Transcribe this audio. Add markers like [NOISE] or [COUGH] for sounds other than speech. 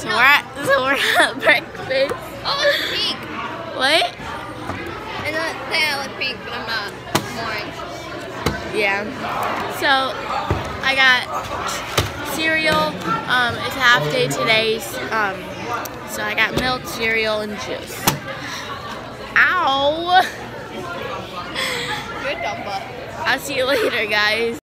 So we're at so we're at [LAUGHS] breakfast. Oh, it's pink. What? I don't say I look pink, but I'm not. I'm orange. Yeah. So I got cereal. Um, it's half day today. Um, so I got milk, cereal, and juice. Ow! [LAUGHS] Good dumb butt. I'll see you [LAUGHS] later, guys.